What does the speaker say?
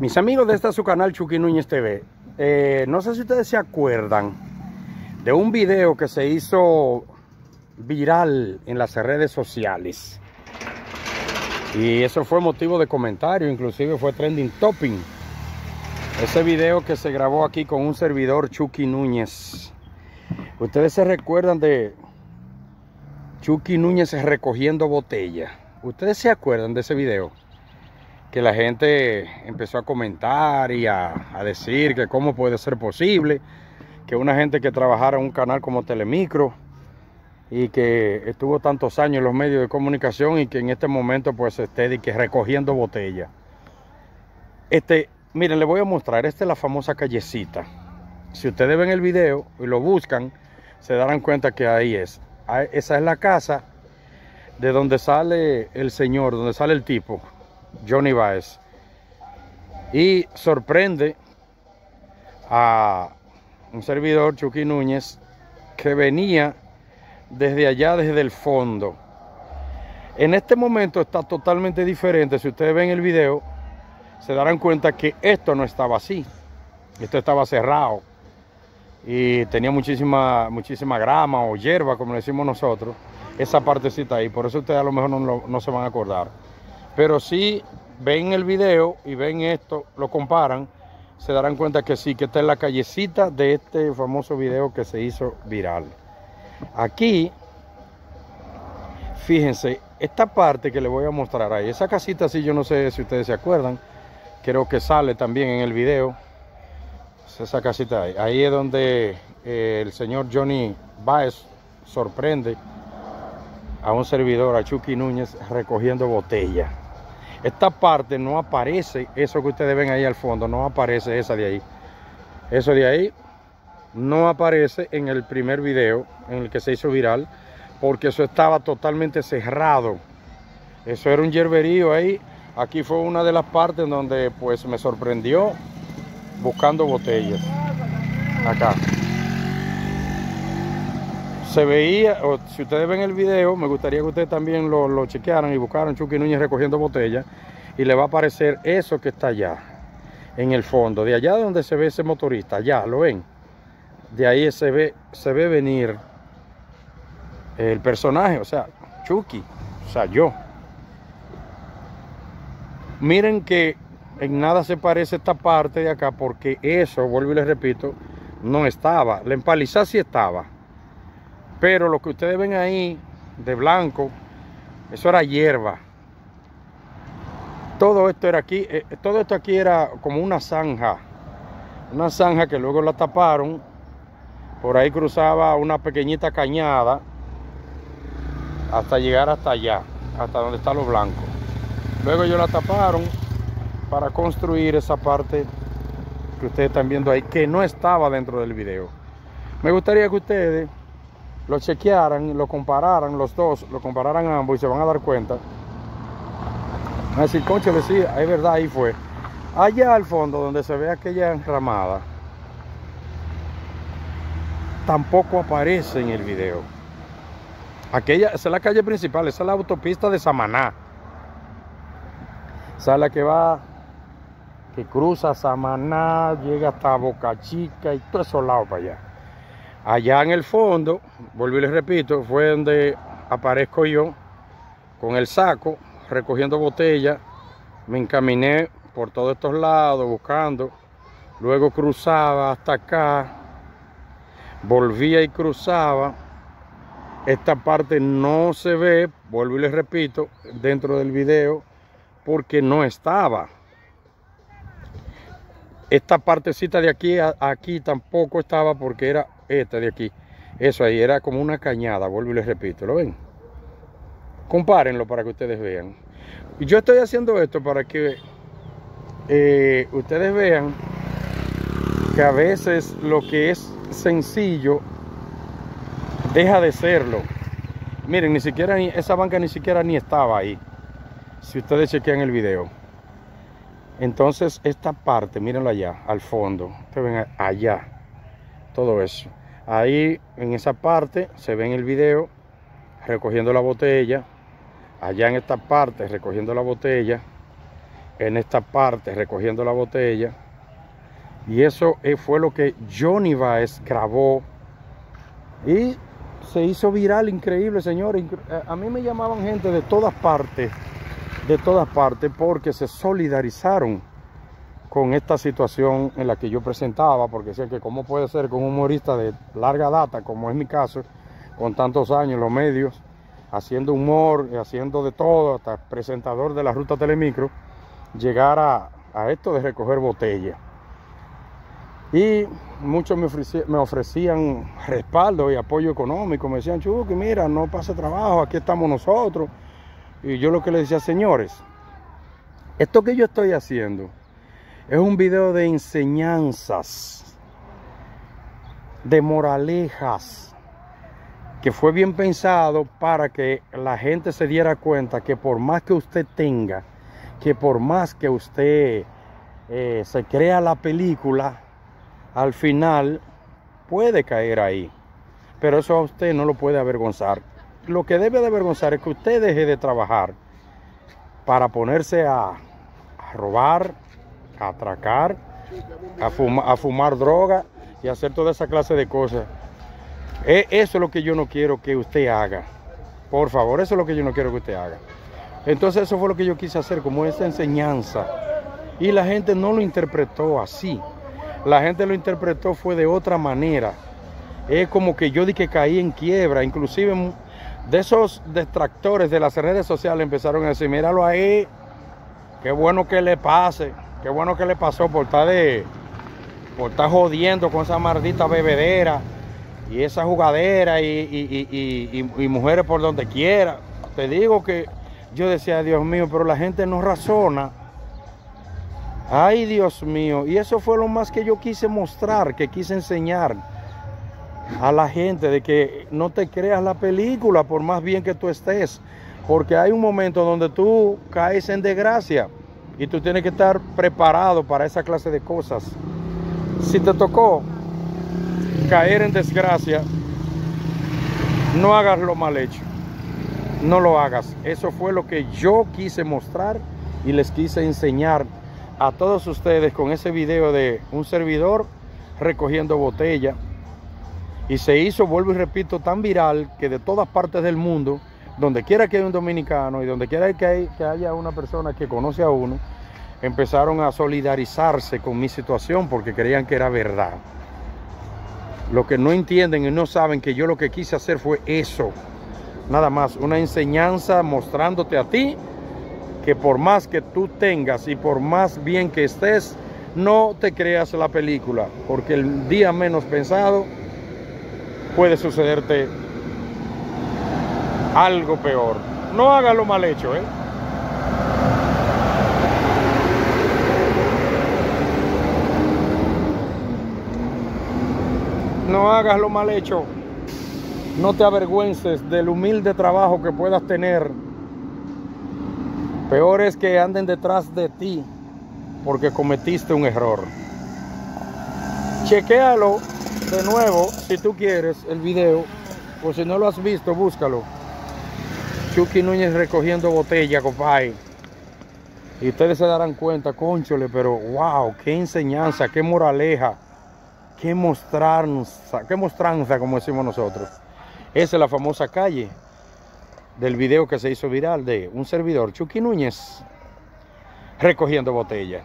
Mis amigos de este su canal Chucky Núñez TV, eh, no sé si ustedes se acuerdan de un video que se hizo viral en las redes sociales. Y eso fue motivo de comentario, inclusive fue trending topping. Ese video que se grabó aquí con un servidor Chucky Núñez. Ustedes se recuerdan de Chucky Núñez recogiendo botella. Ustedes se acuerdan de ese video que la gente empezó a comentar y a, decir que cómo puede ser posible que una gente que trabajara en un canal como Telemicro y que estuvo tantos años en los medios de comunicación y que en este momento pues esté que recogiendo botella. Este, miren, les voy a mostrar, esta es la famosa callecita. Si ustedes ven el video y lo buscan, se darán cuenta que ahí es. Esa es la casa de donde sale el señor, donde sale el tipo, Johnny Baez. Y sorprende a un servidor, Chucky Núñez, que venía desde allá, desde el fondo. En este momento está totalmente diferente. Si ustedes ven el video, se darán cuenta que esto no estaba así. Esto estaba cerrado. Y tenía muchísima, muchísima grama o hierba, como decimos nosotros. Esa partecita ahí. Por eso ustedes a lo mejor no, no se van a acordar. Pero si ven el video y ven esto, lo comparan, se darán cuenta que sí, que esta es la callecita de este famoso video que se hizo viral. Aquí, fíjense, esta parte que les voy a mostrar ahí, esa casita sí, yo no sé si ustedes se acuerdan, creo que sale también en el video, esa casita ahí, ahí es donde eh, el señor Johnny Baez sorprende a un servidor, a Chucky Núñez, recogiendo botella. Esta parte no aparece, eso que ustedes ven ahí al fondo, no aparece esa de ahí. Eso de ahí no aparece en el primer video en el que se hizo viral, porque eso estaba totalmente cerrado. Eso era un yerberío ahí. Aquí fue una de las partes donde pues me sorprendió buscando botellas. Acá se veía, o si ustedes ven el video, me gustaría que ustedes también lo, chequearan y buscaran Chucky Núñez recogiendo botellas y le va a aparecer eso que está allá, en el fondo, de allá donde se ve ese motorista, allá, ¿lo ven? De ahí se ve, se ve venir el personaje, o sea, Chucky, o sea, yo. Miren que en nada se parece esta parte de acá porque eso, vuelvo y les repito, no estaba. La empalizada sí estaba pero lo que ustedes ven ahí de blanco, eso era hierba. Todo esto era aquí, eh, todo esto aquí era como una zanja. Una zanja que luego la taparon. Por ahí cruzaba una pequeñita cañada hasta llegar hasta allá, hasta donde está lo blanco. Luego ellos la taparon para construir esa parte que ustedes están viendo ahí, que no estaba dentro del video. Me gustaría que ustedes lo chequearan, lo compararan los dos, lo compararan ambos y se van a dar cuenta. A decir, concho, decía, es verdad, ahí fue. Allá al fondo, donde se ve aquella enramada, tampoco aparece en el video. Aquella, esa es la calle principal, esa es la autopista de Samaná. Esa es la que va, que cruza Samaná, llega hasta Boca Chica y todo esos lados para allá. Allá en el fondo, vuelvo y les repito, fue donde aparezco yo con el saco, recogiendo botellas. Me encaminé por todos estos lados buscando. Luego cruzaba hasta acá. Volvía y cruzaba. Esta parte no se ve, vuelvo y les repito, dentro del video, porque no estaba. Esta partecita de aquí aquí tampoco estaba porque era esta de aquí, eso ahí era como una cañada, vuelvo y les repito, ¿lo ven? Compárenlo para que ustedes vean. Yo estoy haciendo esto para que eh, ustedes vean que a veces lo que es sencillo deja de serlo. Miren, ni siquiera esa banca ni siquiera ni estaba ahí. Si ustedes chequean el video. Entonces esta parte, mírenlo allá, al fondo. Ustedes ven allá. Todo eso. Ahí en esa parte se ve en el video recogiendo la botella. Allá en esta parte recogiendo la botella. en esta parte recogiendo la botella. Y eso eh, fue lo que Johnny Baez grabó. Y se hizo viral, increíble, señores. Eh, a mí me llamaban gente de todas partes, de todas partes, porque se solidarizaron con esta situación en la que yo presentaba, porque decían que cómo puede ser con un humorista de larga data, como es mi caso, con tantos años en los medios, haciendo humor, haciendo de todo, hasta presentador de la ruta Telemicro, llegar a, esto de recoger botellas. Y muchos me, ofrecían respaldo y apoyo económico. Me decían, Chucky, mira, no pase trabajo, aquí estamos nosotros. Y yo lo que le decía, señores, esto que yo estoy haciendo es un video de enseñanzas, de moralejas, que fue bien pensado para que la gente se diera cuenta que por más que usted tenga, que por más que usted eh, se crea la película, al final puede caer ahí. Pero eso a usted no lo puede avergonzar. Lo que debe de avergonzar es que usted deje de trabajar para ponerse a, a robar, a atracar, a, fumar droga y hacer toda esa clase de cosas. E, eso es lo que yo no quiero que usted haga. Por favor, eso es lo que yo no quiero que usted haga. Entonces eso fue lo que yo quise hacer, como esa enseñanza. Y la gente no lo interpretó así. La gente lo interpretó fue de otra manera. Es como que yo di que caí en quiebra. Inclusive de esos detractores de las redes sociales empezaron a decir, míralo ahí, qué bueno que le pase. Qué bueno que le pasó por estar de. por estar jodiendo con esa maldita bebedera y esa jugadera y, mujeres por donde quiera. Te digo que yo decía, Dios mío, pero la gente no razona. Ay, Dios mío. Y eso fue lo más que yo quise mostrar, que quise enseñar a la gente de que no te creas la película por más bien que tú estés. Porque hay un momento donde tú caes en desgracia. Y tú tienes que estar preparado para esa clase de cosas. Si te tocó caer en desgracia, no hagas lo mal hecho. No lo hagas. Eso fue lo que yo quise mostrar y les quise enseñar a todos ustedes con ese video de un servidor recogiendo botella. Y se hizo, vuelvo y repito, tan viral que de todas partes del mundo donde quiera que haya un dominicano y donde quiera que, haya una persona que conoce a uno, empezaron a solidarizarse con mi situación porque creían que era verdad. Lo que no entienden y no saben que yo lo que quise hacer fue eso. Nada más, una enseñanza mostrándote a ti que por más que tú tengas y por más bien que estés, no te creas la película, porque el día menos pensado puede sucederte algo peor. No hagas lo mal hecho, ¿eh? No hagas lo mal hecho. No te avergüences del humilde trabajo que puedas tener. Peor es que anden detrás de ti porque cometiste un error. Chequéalo de nuevo si tú quieres el video. O si no lo has visto, búscalo. Chucky Núñez recogiendo botella, compadre. Y ustedes se darán cuenta, conchole, pero wow, qué enseñanza, qué moraleja, qué mostrarnos, qué mostranza, como decimos nosotros. Esa es la famosa calle del video que se hizo viral de un servidor, Chucky Núñez, recogiendo botella.